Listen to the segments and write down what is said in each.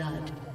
blood.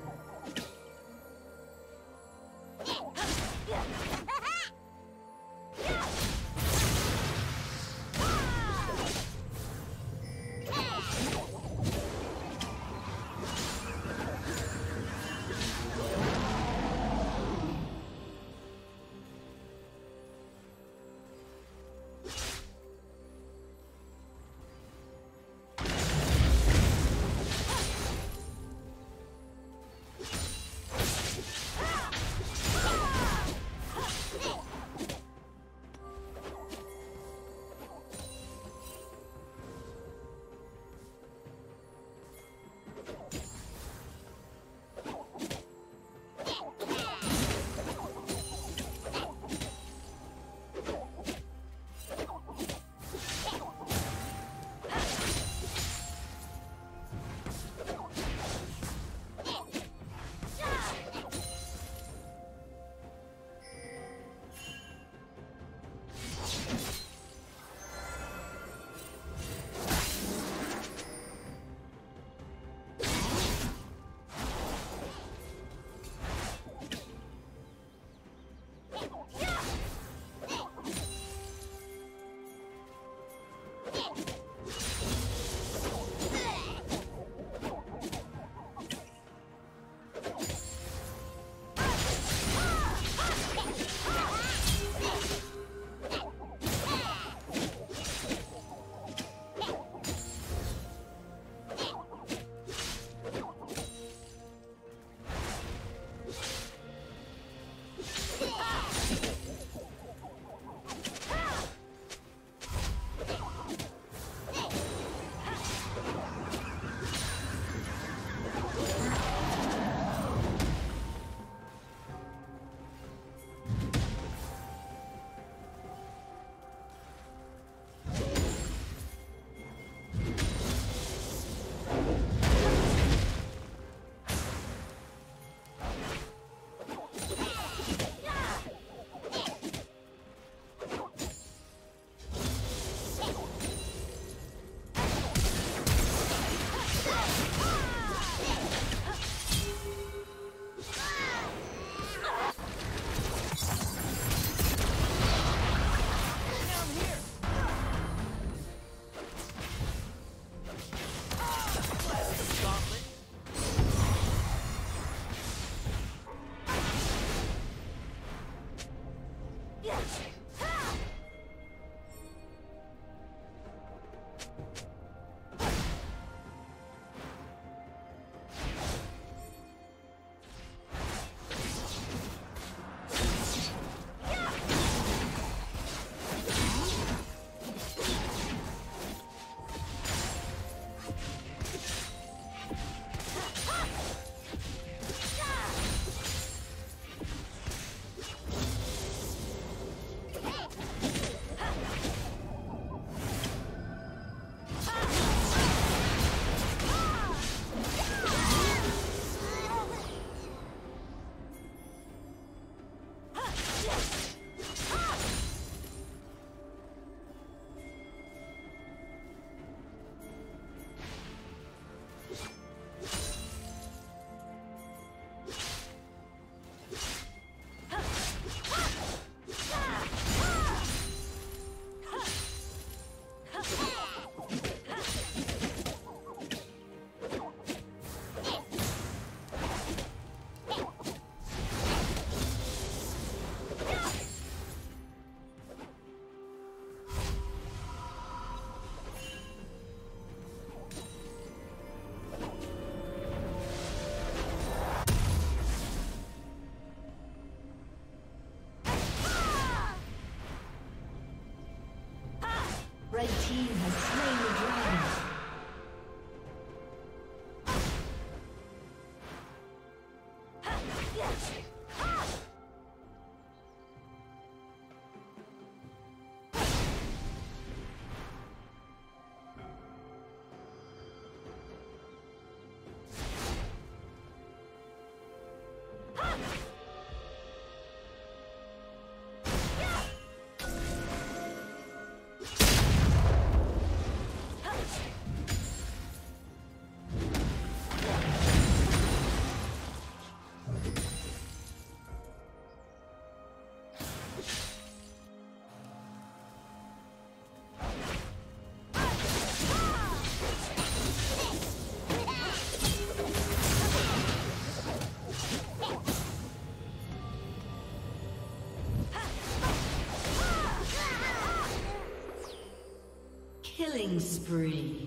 Spree.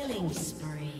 Killing spree.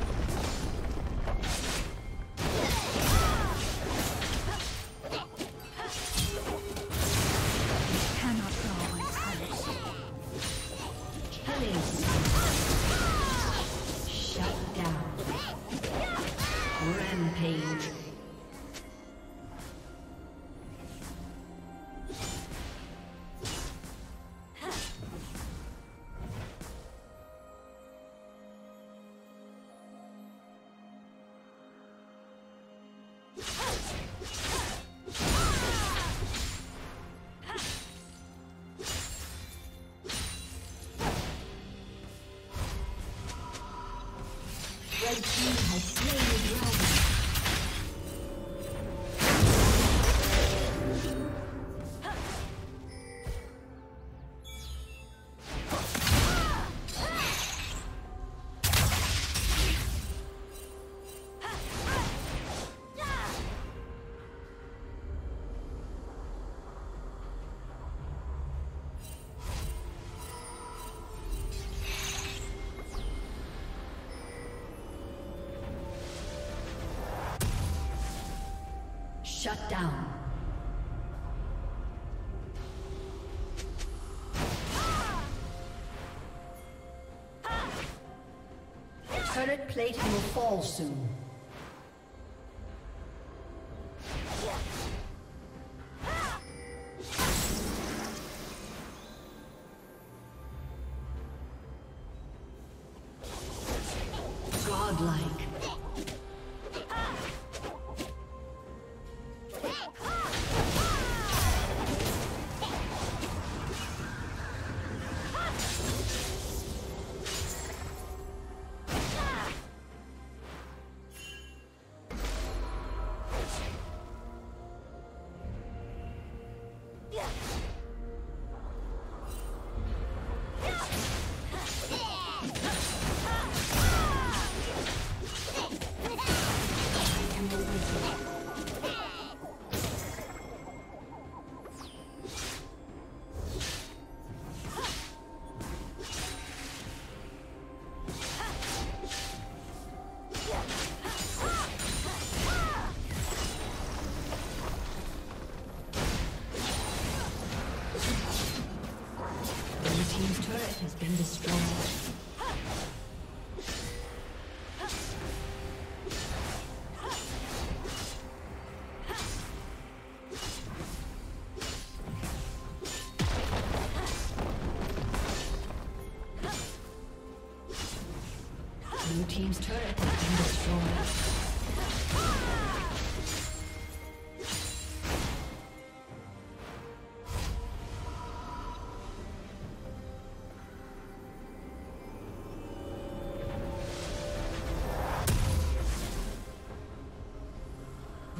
Red team Shut down. Turret plating will fall soon.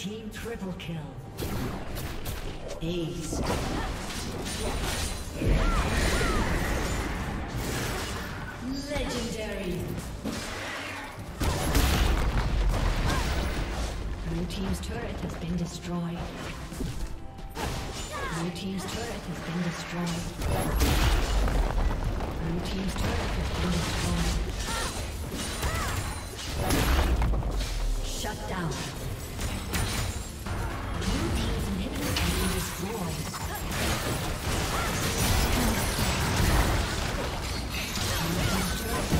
Team triple kill. Ace. Legendary. Blue Team's turret has been destroyed. Blue Team's turret has been destroyed. Blue Team's turret has been destroyed. Shut down. Thank you.